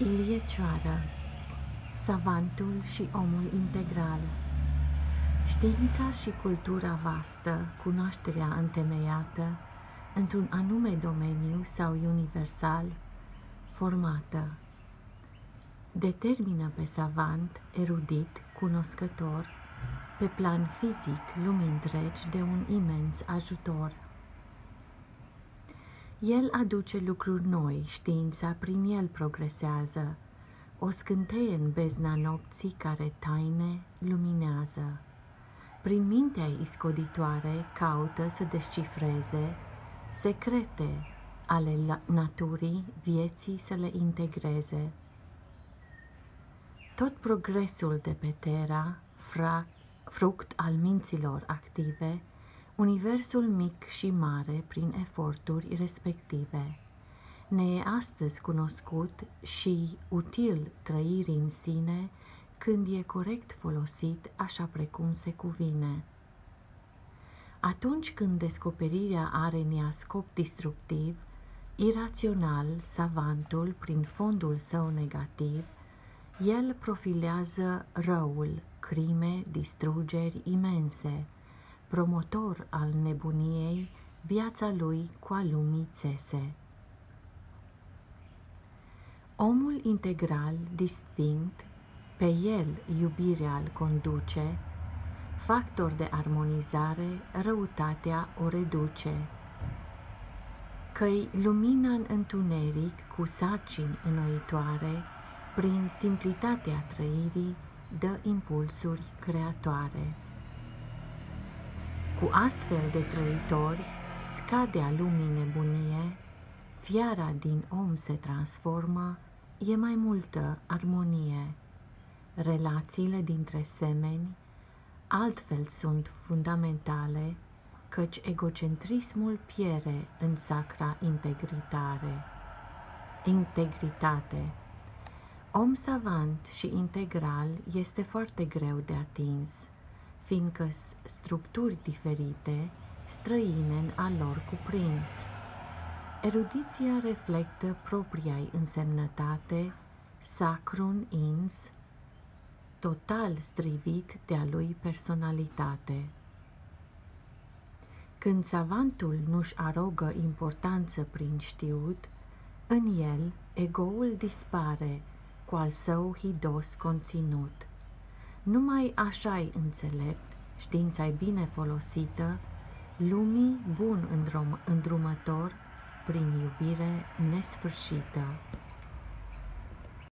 Ilie Cioară Savantul și omul integral Știința și cultura vastă, cunoașterea întemeiată, într-un anume domeniu sau universal, formată, determină pe savant, erudit, cunoscător, pe plan fizic, lumii întregi, de un imens ajutor. El aduce lucruri noi, știința prin el progresează, o scânteie în bezna nopții care taine luminează. Prin mintea iscoditoare caută să descifreze secrete ale naturii vieții să le integreze. Tot progresul de pe Terra, fruct al minților active, Universul mic și mare prin eforturi respective ne e astăzi cunoscut și util trăirii în sine când e corect folosit așa precum se cuvine. Atunci când descoperirea are în scop distructiv, irațional, savantul, prin fondul său negativ, el profilează răul, crime, distrugeri imense, promotor al nebuniei, viața lui cu a lumii țese. Omul integral, distinct, pe el iubirea îl conduce, factor de armonizare, răutatea o reduce. Căi lumina în întuneric cu sarcini înnoitoare, prin simplitatea trăirii, dă impulsuri creatoare. Cu astfel de trăitori, scadea lumii nebunie, fiara din om se transformă, e mai multă armonie. Relațiile dintre semeni altfel sunt fundamentale, căci egocentrismul piere în sacra integritare. Integritate Om savant și integral este foarte greu de atins – fiindcă structuri diferite, străine în a lor cuprins. Erudiția reflectă propria însemnătate, sacrum ins, total strivit de-a lui personalitate. Când savantul nu-și arogă importanță prin știut, în el egoul dispare cu al său hidos conținut. Numai așa-i înțelept, știința-i bine folosită, lumii bun îndrumător prin iubire nesfârșită.